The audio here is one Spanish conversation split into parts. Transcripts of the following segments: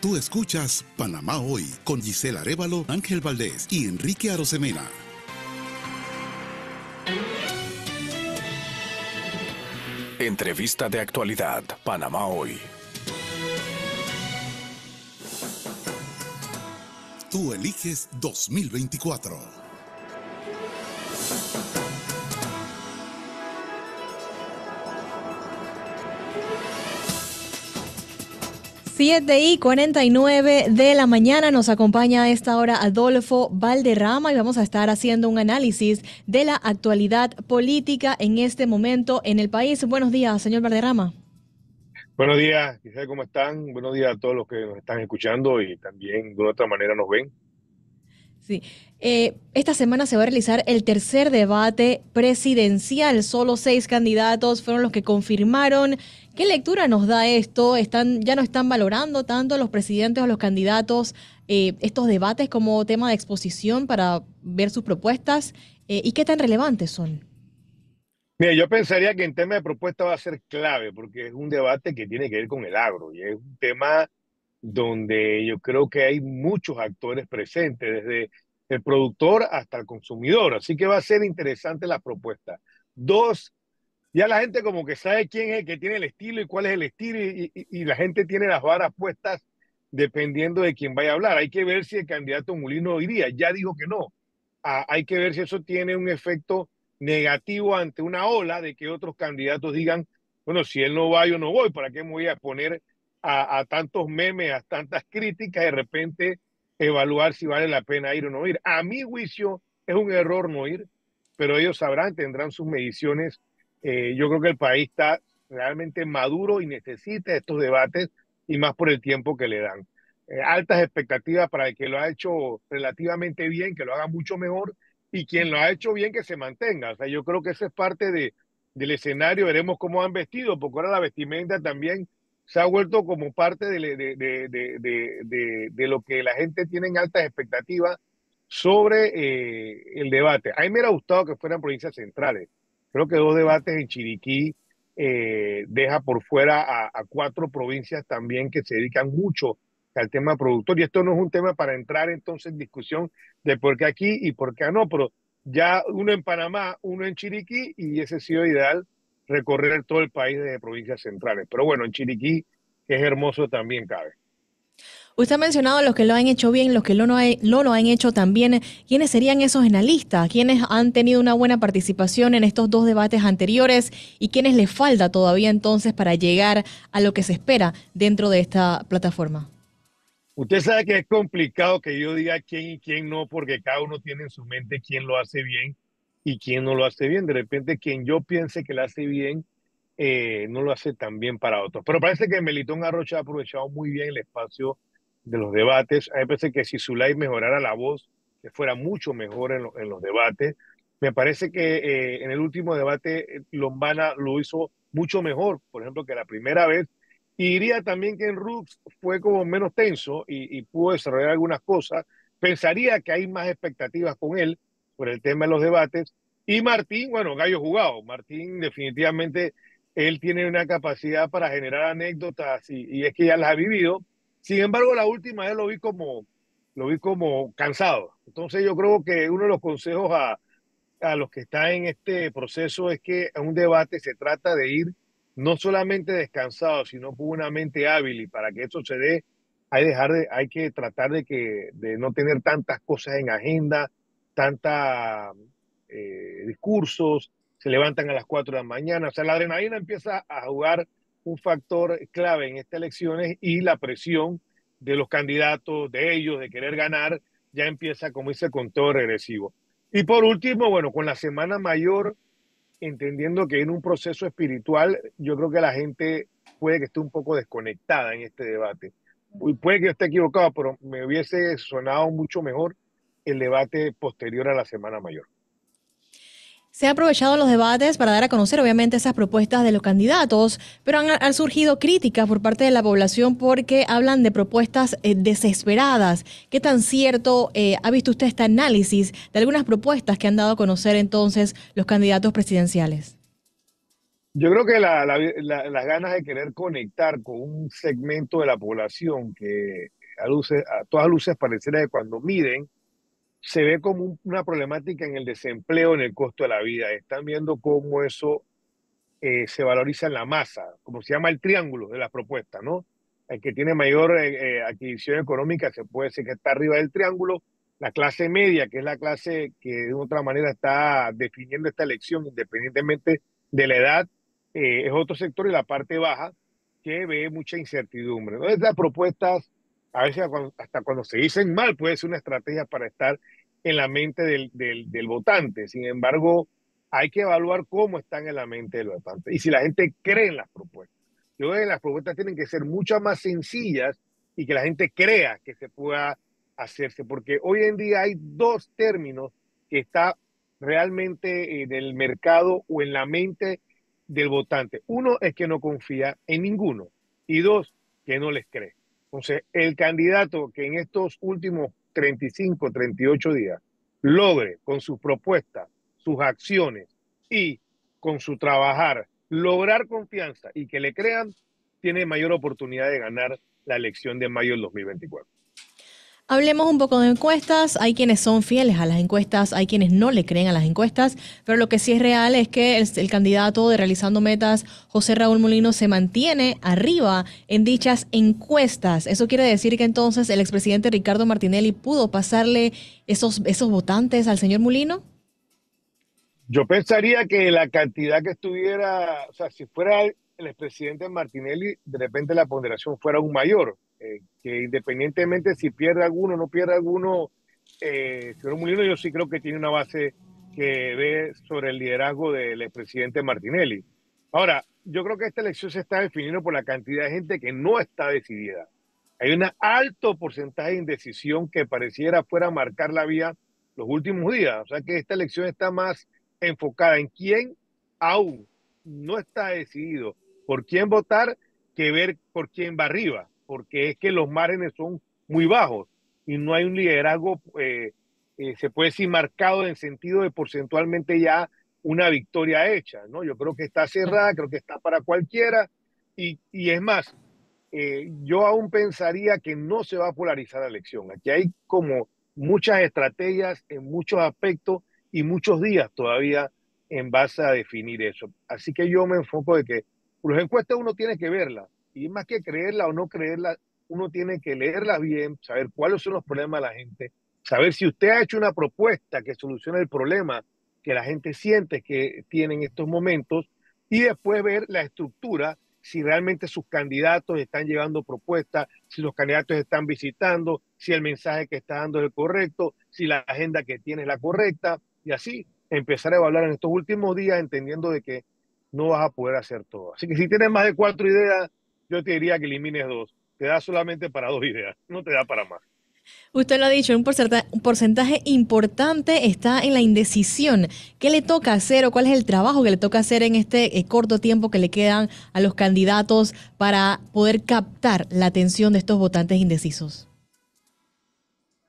Tú escuchas Panamá Hoy con Gisela Arevalo, Ángel Valdés y Enrique Arosemena. Entrevista de actualidad, Panamá Hoy. Tú eliges 2024. 7 y 49 de la mañana nos acompaña a esta hora Adolfo Valderrama y vamos a estar haciendo un análisis de la actualidad política en este momento en el país. Buenos días, señor Valderrama. Buenos días, ¿cómo están? Buenos días a todos los que nos están escuchando y también de otra manera nos ven. Sí. Eh, esta semana se va a realizar el tercer debate presidencial. Solo seis candidatos fueron los que confirmaron. ¿Qué lectura nos da esto? ¿Están, ¿Ya no están valorando tanto los presidentes o los candidatos eh, estos debates como tema de exposición para ver sus propuestas? Eh, ¿Y qué tan relevantes son? Mira, yo pensaría que en tema de propuesta va a ser clave porque es un debate que tiene que ver con el agro y es un tema donde yo creo que hay muchos actores presentes, desde el productor hasta el consumidor. Así que va a ser interesante la propuesta. Dos, ya la gente como que sabe quién es el que tiene el estilo y cuál es el estilo y, la gente tiene las varas puestas dependiendo de quién vaya a hablar. Hay que ver si el candidato Mulino iría. Ya dijo que no. Hay que ver si eso tiene un efecto negativo ante una ola de que otros candidatos digan, bueno, si él no va, yo no voy. ¿Para qué me voy a poner a, tantos memes, a tantas críticas, de repente evaluar si vale la pena ir o no ir. A mi juicio es un error no ir, pero ellos sabrán, tendrán sus mediciones. Eh, yo creo que el país está realmente maduro y necesita estos debates y más por el tiempo que le dan. Eh, altas expectativas para el que lo ha hecho relativamente bien, que lo haga mucho mejor y quien lo ha hecho bien que se mantenga. O sea, yo creo que eso es parte de, del escenario. Veremos cómo han vestido, porque ahora la vestimenta también se ha vuelto como parte de, de, de, lo que la gente tiene en altas expectativas sobre eh, el debate. A mí me hubiera gustado que fueran provincias centrales. Creo que dos debates en Chiriquí eh, deja por fuera a, cuatro provincias también que se dedican mucho al tema productor. Y esto no es un tema para entrar entonces en discusión de por qué aquí y por qué no, pero ya uno en Panamá, uno en Chiriquí, y ese ha sido ideal recorrer todo el país desde provincias centrales. Pero bueno, en Chiriquí, es hermoso, también cabe. Usted ha mencionado los que lo han hecho bien, los que no, lo han hecho también. ¿Quiénes serían esos lista? ¿Quiénes han tenido una buena participación en estos dos debates anteriores? ¿Y quiénes les falta todavía entonces para llegar a lo que se espera dentro de esta plataforma? Usted sabe que es complicado que yo diga quién y quién no, porque cada uno tiene en su mente quién lo hace bien y quien no lo hace bien. De repente, quien yo piense que lo hace bien, eh, no lo hace tan bien para otros. Pero parece que Melitón Arrocha ha aprovechado muy bien el espacio de los debates. A mí me parece que si Zulay mejorara la voz, que fuera mucho mejor en, los debates. Me parece que eh, en el último debate Lombana lo hizo mucho mejor, por ejemplo, que la primera vez. Y diría también que en Rux fue como menos tenso y, y pudo desarrollar algunas cosas. Pensaría que hay más expectativas con él, por el tema de los debates. Y Martín, bueno, gallo jugado. Martín definitivamente, él tiene una capacidad para generar anécdotas y, es que ya las ha vivido. Sin embargo, la última vez lo vi como, lo vi como cansado. Entonces yo creo que uno de los consejos a, a los que están en este proceso es que en un debate se trata de ir no solamente descansado, sino con una mente hábil y para que eso se dé hay, dejar de, hay que tratar de, que, de no tener tantas cosas en agenda, tanta eh, discursos, se levantan a las 4 de la mañana. O sea, la adrenalina empieza a jugar un factor clave en estas elecciones y la presión de los candidatos, de ellos, de querer ganar, ya empieza, como dice, con todo regresivo. Y por último, bueno, con la Semana Mayor, entendiendo que en un proceso espiritual, yo creo que la gente puede que esté un poco desconectada en este debate. Puede que esté equivocado, pero me hubiese sonado mucho mejor el debate posterior a la Semana Mayor. Se han aprovechado los debates para dar a conocer, obviamente, esas propuestas de los candidatos, pero han, surgido críticas por parte de la población porque hablan de propuestas eh, desesperadas. ¿Qué tan cierto eh, ha visto usted este análisis de algunas propuestas que han dado a conocer entonces los candidatos presidenciales? Yo creo que las ganas de querer conectar con un segmento de la población que a, luces, a todas luces pareciera que cuando miden se ve como una problemática en el desempleo, en el costo de la vida. Están viendo cómo eso eh, se valoriza en la masa, como se llama el triángulo de las propuestas, ¿no? El que tiene mayor eh, eh, adquisición económica se puede decir que está arriba del triángulo. La clase media, que es la clase que de otra manera está definiendo esta elección, independientemente de la edad, es otro sector y la parte baja que ve mucha incertidumbre. Entonces, las propuestas, a veces hasta cuando se dicen mal, puede ser una estrategia para estar en la mente del, del, del votante. Sin embargo, hay que evaluar cómo están en la mente del votante y si la gente cree en las propuestas. Yo creo que las propuestas tienen que ser mucho más sencillas y que la gente crea que se pueda hacerse, porque hoy en día hay dos términos que está realmente en el mercado o en la mente del votante. Uno es que no confía en ninguno y dos, que no les cree. Entonces, el candidato que en estos últimos 35, 38 días logre con sus propuestas sus acciones y con su trabajar lograr confianza y que le crean, tiene mayor oportunidad de ganar la elección de mayo del 2024. Hablemos un poco de encuestas. Hay quienes son fieles a las encuestas, hay quienes no le creen a las encuestas, pero lo que sí es real es que el, candidato de Realizando Metas, José Raúl Molino, se mantiene arriba en dichas encuestas. Eso quiere decir que entonces el expresidente Ricardo Martinelli pudo pasarle esos, esos votantes al señor Molino. Yo pensaría que la cantidad que estuviera, o sea, si fuera el, expresidente Martinelli, de repente la ponderación fuera aún mayor, eh, que independientemente si pierde alguno o no pierde alguno, eh, yo sí creo que tiene una base que ve sobre el liderazgo del expresidente Martinelli. Ahora, yo creo que esta elección se está definiendo por la cantidad de gente que no está decidida. Hay un alto porcentaje de indecisión que pareciera fuera a marcar la vía los últimos días. O sea que esta elección está más enfocada en quién aún no está decidido por quién votar que ver por quién va arriba, porque es que los márgenes son muy bajos y no hay un liderazgo, eh, eh, se puede decir, marcado en sentido de porcentualmente ya una victoria hecha, ¿no? Yo creo que está cerrada, creo que está para cualquiera y, y es más, eh, yo aún pensaría que no se va a polarizar la elección. Aquí hay como muchas estrategias en muchos aspectos y muchos días todavía en base a definir eso. Así que yo me enfoco de que las encuestas uno tiene que verlas y más que creerla o no creerla, uno tiene que leerlas bien, saber cuáles son los problemas de la gente, saber si usted ha hecho una propuesta que solucione el problema que la gente siente que tiene en estos momentos y después ver la estructura, si realmente sus candidatos están llevando propuestas, si los candidatos están visitando, si el mensaje que está dando es el correcto, si la agenda que tiene es la correcta, y así empezar a evaluar en estos últimos días entendiendo de que no vas a poder hacer todo. Así que si tienes más de cuatro ideas, yo te diría que elimines dos. Te da solamente para dos ideas, no te da para más. Usted lo ha dicho, un porcentaje, un porcentaje, importante está en la indecisión. ¿Qué le toca hacer o cuál es el trabajo que le toca hacer en este eh, corto tiempo que le quedan a los candidatos para poder captar la atención de estos votantes indecisos?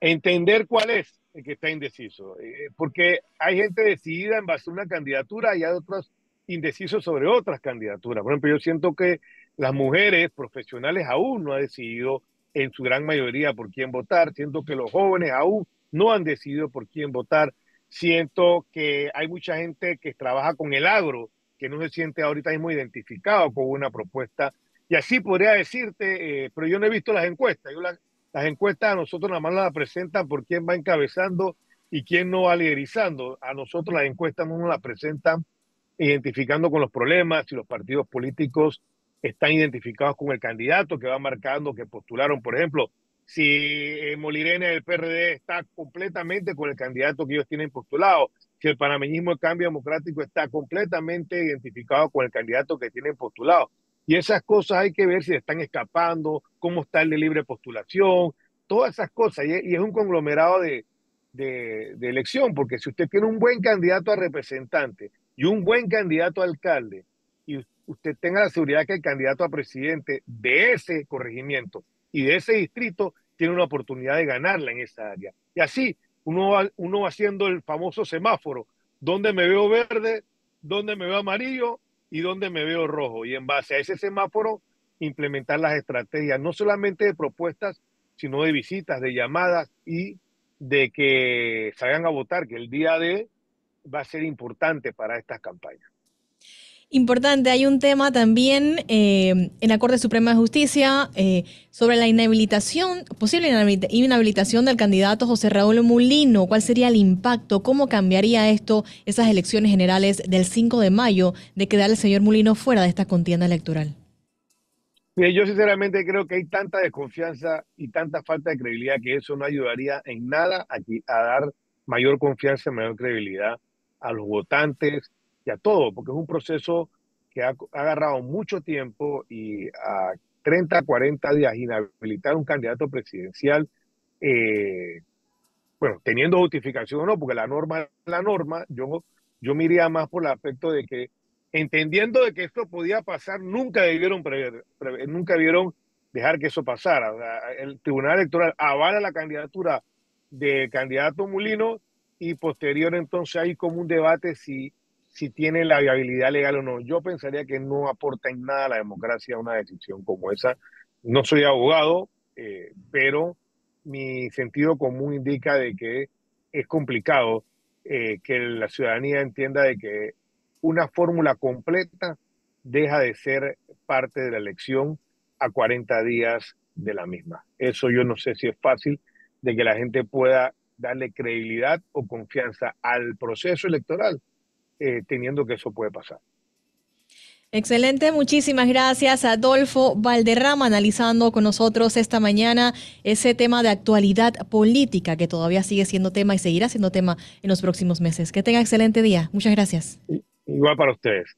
Entender cuál es que está indeciso, eh, porque hay gente decidida en base a una candidatura y hay otros indecisos sobre otras candidaturas. Por ejemplo, yo siento que las mujeres profesionales aún no han decidido en su gran mayoría por quién votar, siento que los jóvenes aún no han decidido por quién votar, siento que hay mucha gente que trabaja con el agro, que no se siente ahorita mismo identificado con una propuesta, y así podría decirte, eh, pero yo no he visto las encuestas, yo las encuestas a nosotros nada más las presentan por quién va encabezando y quién no va liderizando. A nosotros las encuestas no nos las presentan identificando con los problemas, si los partidos políticos están identificados con el candidato que va marcando que postularon, por ejemplo, si eh, Molirene del PRD está completamente con el candidato que ellos tienen postulado, si el panameñismo de cambio democrático está completamente identificado con el candidato que tienen postulado. Y esas cosas hay que ver si están escapando, cómo está el de libre postulación, todas esas cosas. Y, es un conglomerado de, de, elección, porque si usted tiene un buen candidato a representante y un buen candidato a alcalde, y usted tenga la seguridad que el candidato a presidente de ese corregimiento y de ese distrito tiene una oportunidad de ganarla en esa área. Y así uno va, haciendo el famoso semáforo, donde me veo verde, donde me veo amarillo y dónde me veo rojo. Y en base a ese semáforo, implementar las estrategias, no solamente de propuestas, sino de visitas, de llamadas y de que salgan a votar, que el día de va a ser importante para estas campañas. Importante, hay un tema también eh, en la Corte Suprema de Justicia eh, sobre la inhabilitación, posible inhabilitación del candidato José Raúl Mulino. ¿Cuál sería el impacto? ¿Cómo cambiaría esto, esas elecciones generales del 5 de mayo, de quedar el señor Mulino fuera de esta contienda electoral? yo sinceramente creo que hay tanta desconfianza y tanta falta de credibilidad que eso no ayudaría en nada a, a dar mayor confianza, mayor credibilidad a los votantes, y a todo, porque es un proceso que ha, agarrado mucho tiempo y a 30, 40 días inhabilitar un candidato presidencial, eh, bueno, teniendo justificación o no, porque la norma la norma, yo, yo me iría más por el aspecto de que, entendiendo de que esto podía pasar, nunca debieron prever, nunca debieron dejar que eso pasara. el Tribunal Electoral avala la candidatura del candidato Mulino y posterior entonces hay como un debate si si tiene la viabilidad legal o no. Yo pensaría que no aporta en nada a la democracia una decisión como esa. No soy abogado, eh, pero mi sentido común indica de que es complicado eh, que la ciudadanía entienda de que una fórmula completa deja de ser parte de la elección a 40 días de la misma. Eso yo no sé si es fácil de que la gente pueda darle credibilidad o confianza al proceso electoral eh, teniendo que eso puede pasar. Excelente, muchísimas gracias Adolfo Valderrama analizando con nosotros esta mañana ese tema de actualidad política que todavía sigue siendo tema y seguirá siendo tema en los próximos meses. Que tenga excelente día. Muchas gracias. Igual para ustedes.